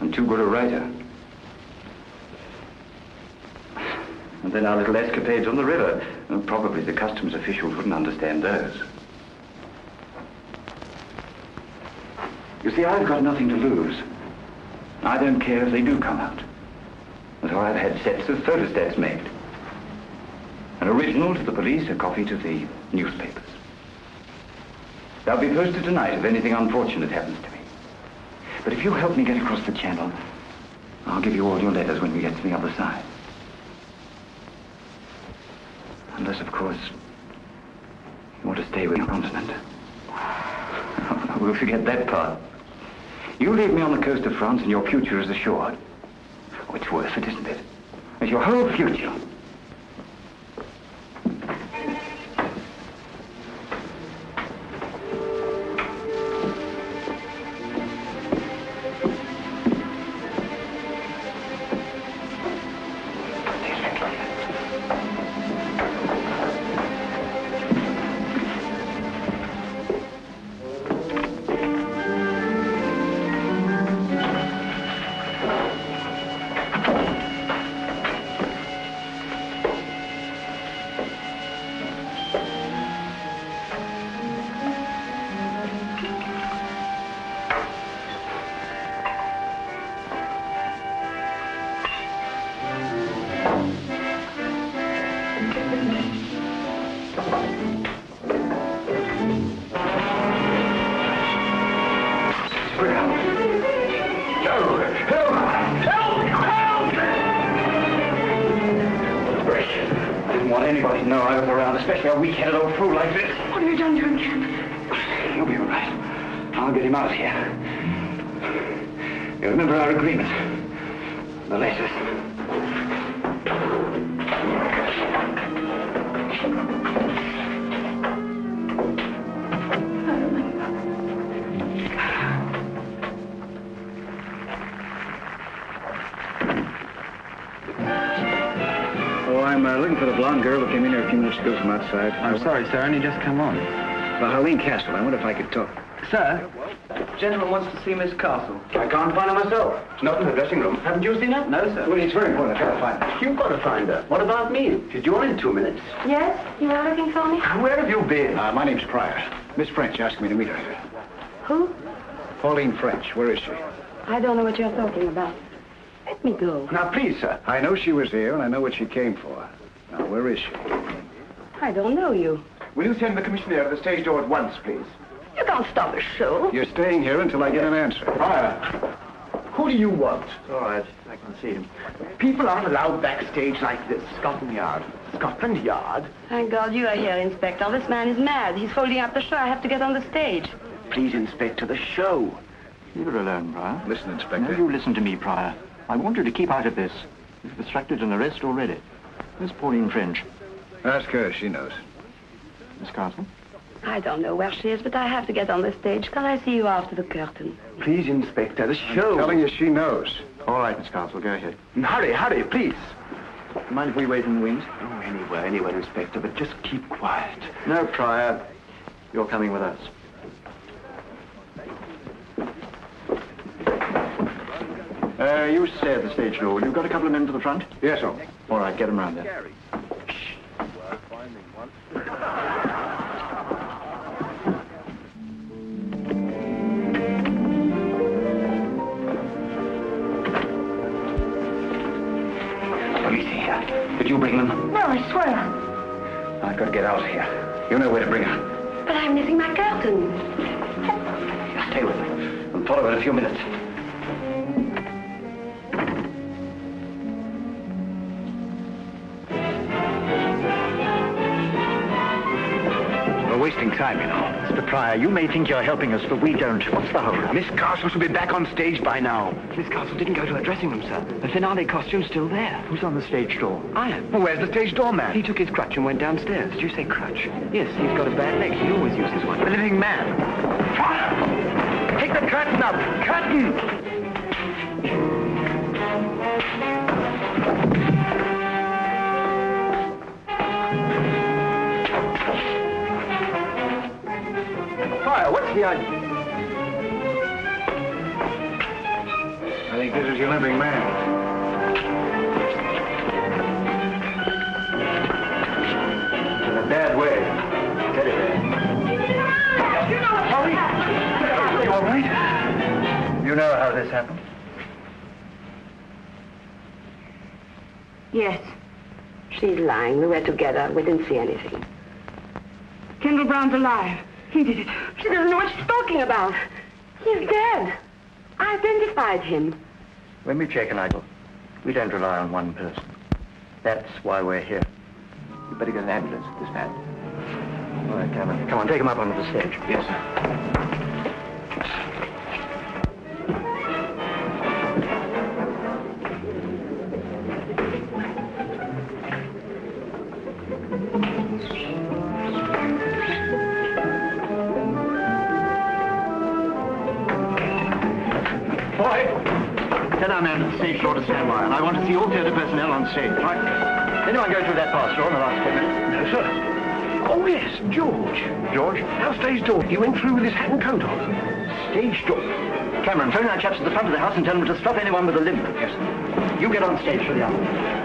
and too good a writer. And then our little escapades on the river. And probably the customs officials wouldn't understand those. You see, I've got nothing to lose. I don't care if they do come out. And so I've had sets of photostats made. An original to the police, a copy to the newspapers. They'll be posted tonight if anything unfortunate happens to me. But if you help me get across the channel, I'll give you all your letters when we get to the other side. Unless, of course, you want to stay with your continent. We'll forget that part. You leave me on the coast of France and your future is assured. Oh, it's worth it, isn't it? It's your whole future. Looking for the blonde girl who came in here a few minutes ago from outside. I'm sorry, sir. Only just come on. Well, Helene Castle. I wonder if I could talk. Sir, gentleman wants to see Miss Castle. I can't find her myself. She's not in the dressing room. Haven't you seen her? No, sir. Well, it's very important. I've got to find her. You've got to find her. What about me? She's due in two minutes. Yes? You were looking for me? Where have you been? Uh, my name's Prior. Miss French asked me to meet her here. Who? Pauline French. Where is she? I don't know what you're talking about. Let me go. Now, please, sir. I know she was here, and I know what she came for. Now, where is she? I don't know you. Will you send the commissioner to the stage door at once, please? You can't stop a show. You're staying here until I get an answer. Fire. Who do you want? All right, I can see him. People aren't allowed backstage like this. Scotland Yard. Scotland Yard? Thank God you are here, Inspector. This man is mad. He's folding up the show. I have to get on the stage. Please, Inspector, the show. Leave her alone, Prior. Listen, Inspector. Now, you listen to me, Prior. I want you to keep out of this. You've obstructed an arrest already. Miss Pauline French. Ask her. She knows. Miss Castle? I don't know where she is, but I have to get on the stage. Can I see you after the curtain? Please, Inspector, the show. I'm telling you, she knows. All right, Miss Castle, go ahead. Hurry, hurry, please. Mind if we wait in the wings? Oh, anywhere, anywhere, Inspector, but just keep quiet. No, Prior. You're coming with us. Uh, you stay at the stage door. You've got a couple of men to the front? Yes, sir. All right, get him round there. Police here. Did you bring them? No, I swear. I've got to get out of here. You know where to bring her. But I'm missing my curtain. Stay with her and follow her in a few minutes. Wasting time, you know. Mr. Prior, you may think you're helping us, but we don't. What's the hold Miss Castle should be back on stage by now. Miss Castle didn't go to her dressing room, sir. The finale costume's still there. Who's on the stage door? I am. Well, where's the stage door man? He took his crutch and went downstairs. Did you say crutch? Yes, he's got a bad leg. He always uses one. A living man. Take the curtain up! Curtain! Fire, what's the idea? I think this is your living man. In a bad way. Teddy bear. Are you all right? You know how this happened? Yes. She's lying. We were together. We didn't see anything. Kendall Brown's alive. He did it. She doesn't know what she's talking about. He's dead. I identified him. When we check an idol, we don't rely on one person. That's why we're here. You better get an ambulance for this man. All right, Cameron. Come on, take him up onto the stage. Yes, sir. Tell our man at the stage door to stand by, and I want to see all theatre personnel on stage. Right. Anyone go through that pass door in the last ten minutes? No, sir. Oh, yes, George. George? Our stage door. He went through with his hat and coat on. Stage door. Cameron, phone our chaps at the front of the house and tell them to stop anyone with a limp. Yes, sir. You get on stage for the hour.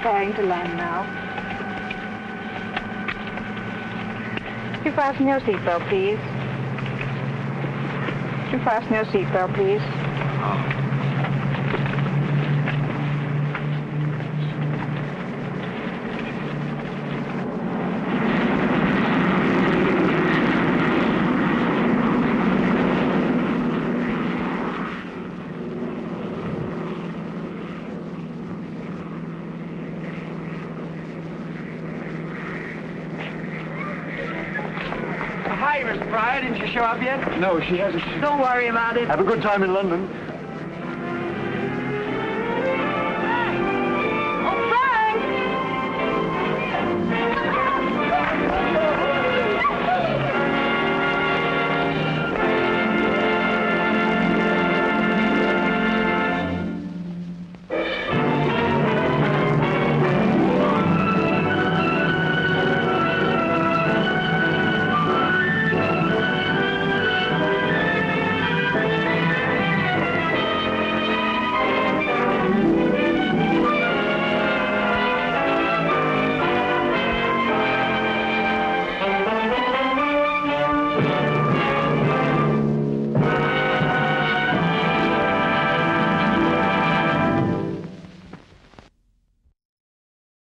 Preparing to land now. You fasten your seatbelt, please? You fasten your seatbelt, please? Hi, Miss Prior. Didn't you show up yet? No, she hasn't. Don't worry about it. Have a good time in London.